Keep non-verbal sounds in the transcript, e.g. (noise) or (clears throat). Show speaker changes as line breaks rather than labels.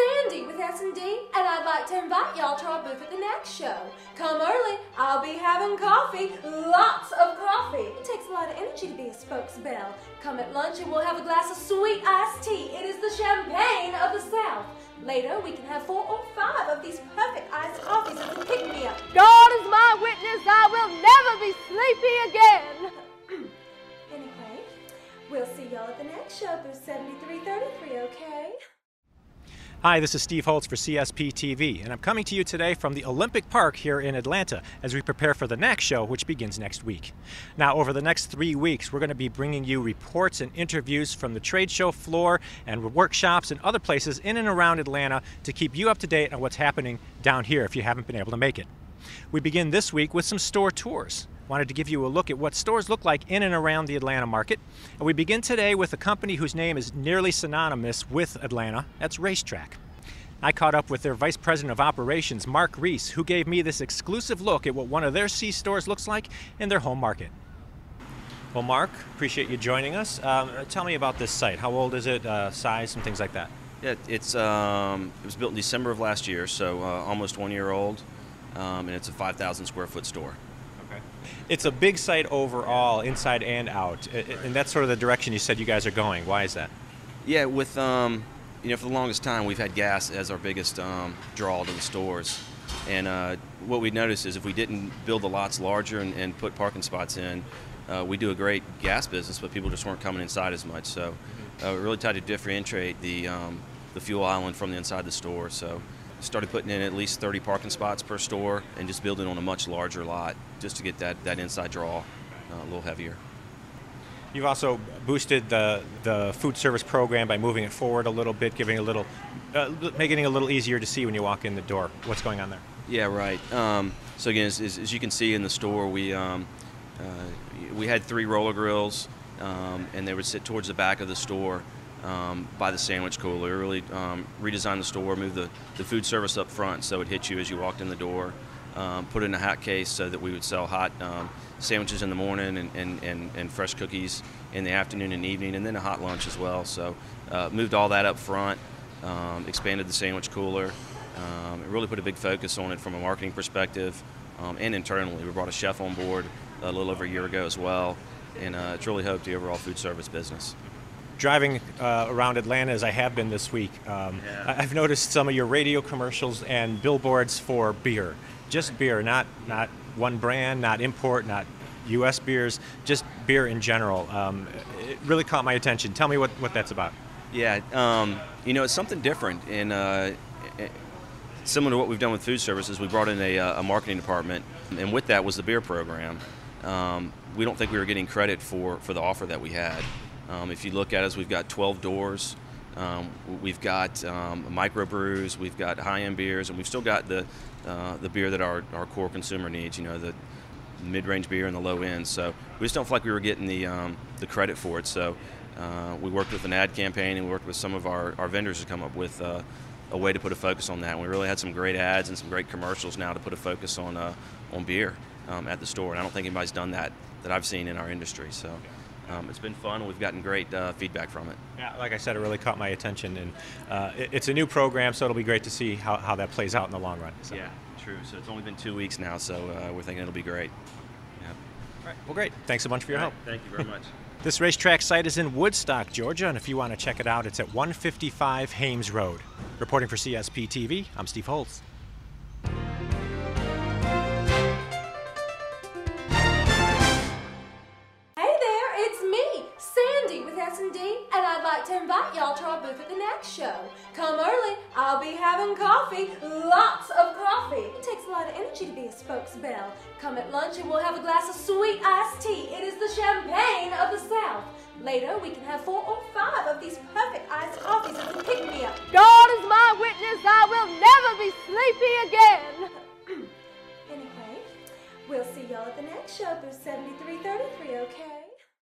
Sandy with S&D, and I'd like to invite y'all to our booth at the NACS show. Come early, I'll be having coffee, lots of coffee. It takes a lot of energy to be a spokesbelle. Come at lunch and we'll have a glass of sweet iced tea. It is the champagne of the South. Later, we can have four or five of these perfect iced coffees as a pick-me-up.
God is my witness, I will never be sleepy again. (clears throat)
Anyway, we'll see y'all at the NACS show, booth 7333, okay?
Hi, this is Steve Holtz for CSP TV, and I'm coming to you today from the Olympic Park here in Atlanta as we prepare for the NACS show, which begins next week. Now, over the next three weeks, we're going to be bringing you reports and interviews from the trade show floor and workshops and other places in and around Atlanta to keep you up to date on what's happening down here if you haven't been able to make it. We begin this week with some store tours wanted to give you a look at what stores look like in and around the Atlanta market. And we begin today with a company whose name is nearly synonymous with Atlanta. That's RaceTrac. I caught up with their Vice President of Operations, Mark Reese, who gave me this exclusive look at what one of their C stores looks like in their home market. Well, Mark, appreciate you joining us. Um, tell me about this site. How old is it, uh, size, and things like that?
Yeah, it's um, it was built in December of last year, so uh, almost one year old, um, and it's a 5,000 square foot store. Okay.
It's a big site overall, inside and out, and that's sort of the direction you said you guys are going. Why is that?
Yeah, with um, you know, for the longest time, we've had gas as our biggest um, draw to the stores, and uh, what we noticed is if we didn't build the lots larger and, and put parking spots in, uh, we do a great gas business, but people just weren't coming inside as much. So, uh, we really tried to differentiate the um, the fuel island from the inside the store. So started putting in at least 30 parking spots per store and just building on a much larger lot just to get that, that inside draw uh, a little heavier.
You've also boosted the, the food service program by moving it forward a little bit, giving a little, uh, making it a little easier to see when you walk in the door. What's going on there?
Yeah, right. Um, so again, as, as, you can see in the store, we um, uh, we had three roller grills, um, and they would sit towards the back of the store um, by the sandwich cooler. Really um, redesigned the store, moved the, the food service up front so it hit you as you walked in the door. Um, put in a hot case so that we would sell hot um, sandwiches in the morning and, and, and, and, fresh cookies in the afternoon and evening, and then a hot lunch as well. So uh, moved all that up front, um, expanded the sandwich cooler. Um, really put a big focus on it from a marketing perspective and internally. We brought a chef on board a little over a year ago as well, and uh, it's really helped the overall food service business
driving uh, around Atlanta as I have been this week, um, yeah. I've noticed some of your radio commercials and billboards for beer. Just beer, not not one brand, not import, not U.S. beers, just beer in general. Um, it really caught my attention. Tell me what, what that's about.
Yeah, um, you know, it's something different. And uh, similar to what we've done with food services, we brought in a, uh, a marketing department, and with that was the beer program. Um, we don't think we were getting credit for, for the offer that we had. Um, if you look at us, we've got 12 doors. Um, we've got um, microbrews, we've got high-end beers, and we've still got the uh, the beer that our, our core consumer needs. You know, the mid-range beer and the low end. So we just don't feel like we were getting the um, the credit for it. So uh, we worked with an ad campaign and we worked with some of our, our vendors to come up with uh, a way to put a focus on that. And we really had some great ads and some great commercials now to put a focus on uh, on beer um, at the store. And I don't think anybody's done that that I've seen in our industry. So um, it's been fun. We've gotten great uh, feedback from it.
Yeah, like I said, it really caught my attention, and uh, it, it's a new program, so it'll be great to see how, how that plays out in the long run. So.
Yeah, true. So it's only been two weeks now, so uh, we're thinking it'll be great.
Yeah. All right. Well, great. Thanks so much for your help.
Thank you very much. (laughs) (laughs)
this RaceTrac site is in Woodstock, Georgia, and if you want to check it out, it's at 155 Hames Road. Reporting for CSP TV, I'm Steve Holtz.
Invite y'all our booth at the NACS show. Come early, I'll be having coffee, lots of coffee. It takes a lot of energy to be a spokesbelle. Come at lunch and we'll have a glass of sweet iced tea. It is the champagne of the South. Later, we can have four or five of these perfect iced coffees as a pick-me-up.
God is my witness, I will never be sleepy again. (clears throat)
anyway, we'll see y'all at the NACS show, booth 7333, okay?